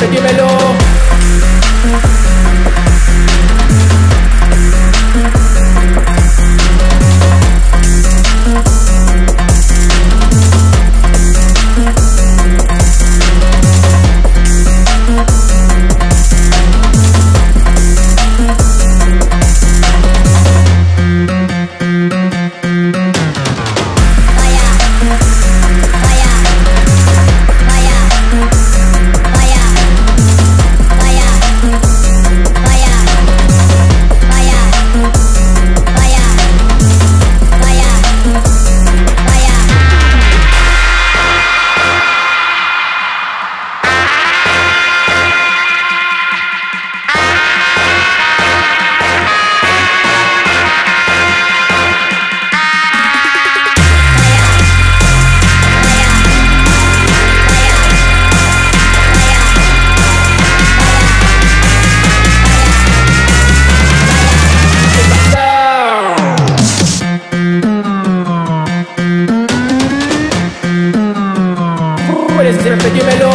pedímelo pedímelo